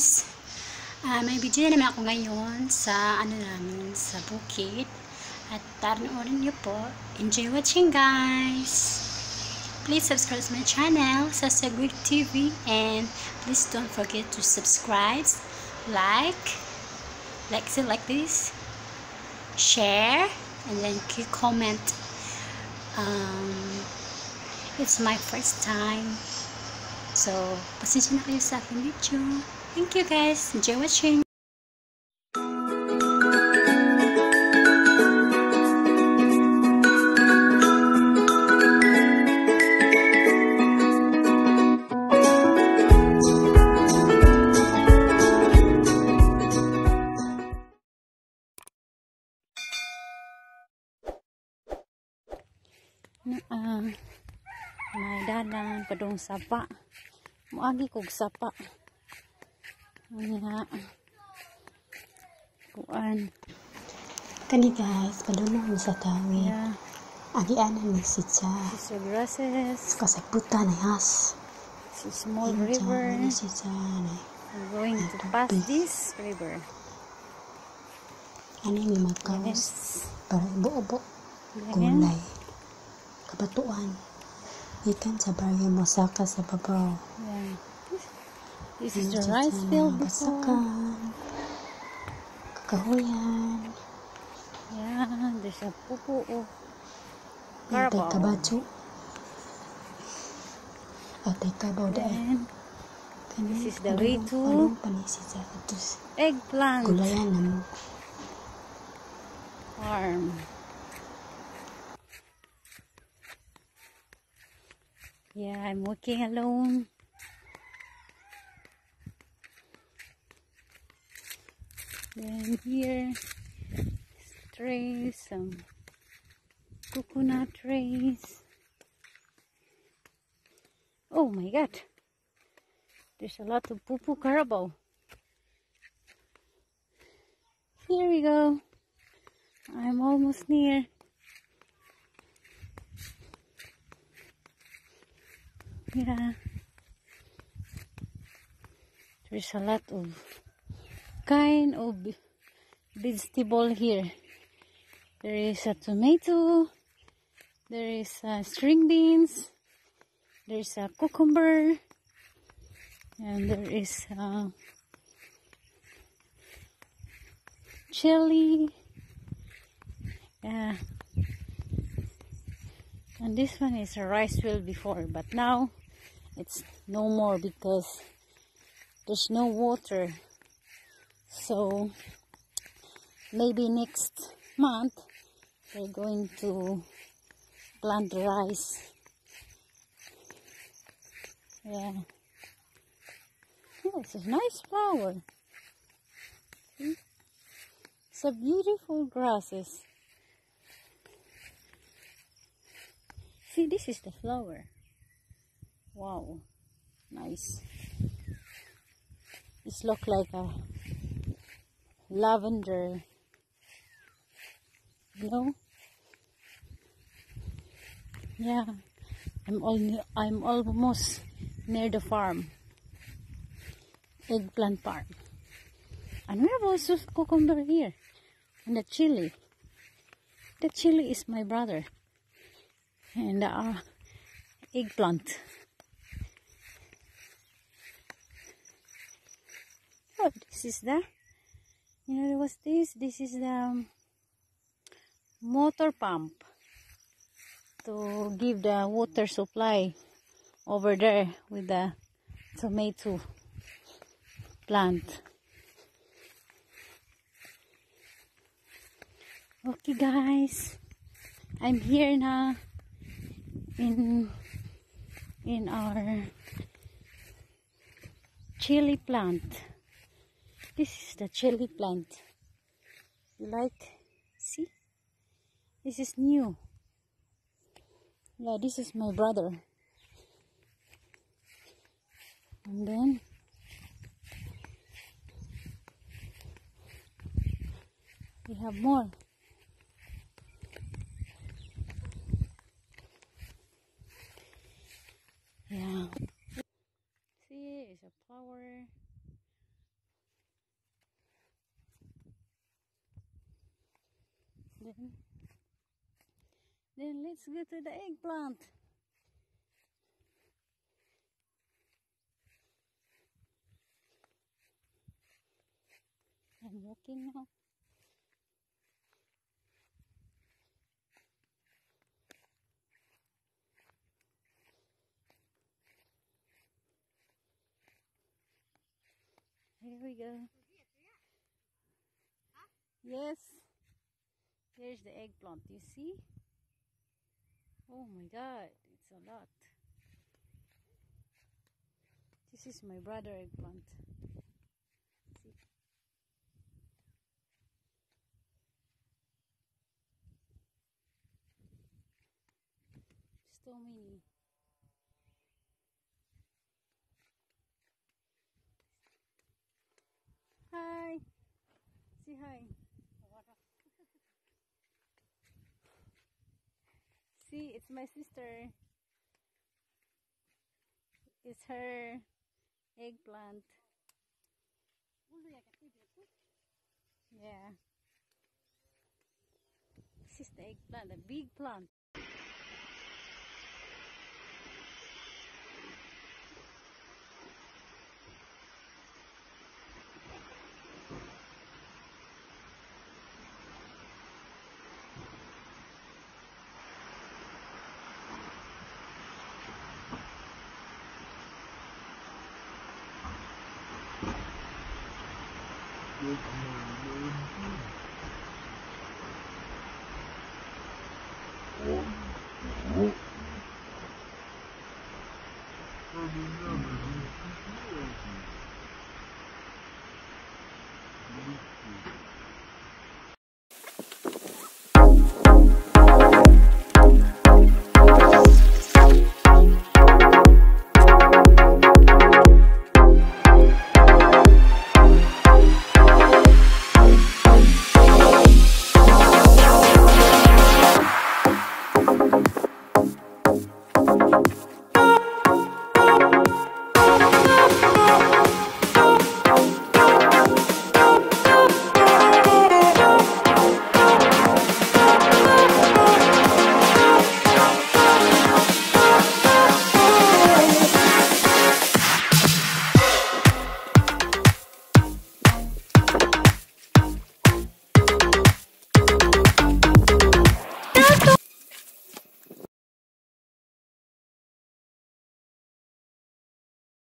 guys! Uh, may video na naman ako ngayon sa ano namin sa bukid. At tarnoorin niyo po. Enjoy watching guys! Please subscribe to my channel, Sasagwig TV, and please don't forget to subscribe, like, like it like this, share, and then keep comment. Um, it's my first time So, pasensya na kayo sa aking video. Thank you guys. Enjoy watching. Na, ah, may dalan padung sapa muagi kog sapa nga kuan kani guys padulong sa tawi Yeah. agi anan ni si cha are grasses. kasay puta na yas It's a small cha, river. ni si cha na We're going to pass this river. ani mi magkaos Yes. para ibo-ubo Ganyan. gulay kabatuan ikan sa baryo Mosaka sa babaw Yeah. This is Yan, the rice field basakan kakahuyan Yeah, there's a of Atay carabao. kabacho. Atay kabaw dahil. Then This is the way to- Anong panisi sa atos. eggplant Gulayan na mo. farm. Yeah, I'm walking alone. Then here, trays, some coconut trays. Oh my god, there's a lot of pupu carabao. Here we go. I'm almost near. Yeah. There's a lot of kind of vegetable here. There is a tomato. There is a string beans. There is a cucumber. And there is a chili. Yeah. And this one is a rice field before, but now it's no more because there's no water. So maybe next month they're going to plant rice. Yeah. Yeah, it's a nice flower. It's a beautiful grasses. See, this is the flower. Wow, nice. This look like a lavender. You know? Yeah, I'm all I'm almost near the farm. Eggplant farm. And we have also cucumber here. And the chili. The chili is my brother. And uh, eggplant. Oh, this is the, you know what's this? This is the um, motor pump to give the water supply over there with the tomato plant. Okay guys, I'm here now in in our chili plant. This is the chili plant. You like? See? This is new. Yeah, this is my brother. And then we have more. Yeah. See, it's a flower. Then, then let's go to the eggplant. I'm walking now. Here we go. Yes. Here's the eggplant. You see? Oh my god, it's a lot. This is my brother eggplant. See? So many. Hi. Say hi. See, it's my sister. It's her eggplant. Yeah. This is the eggplant, a big plant. 会咁啊。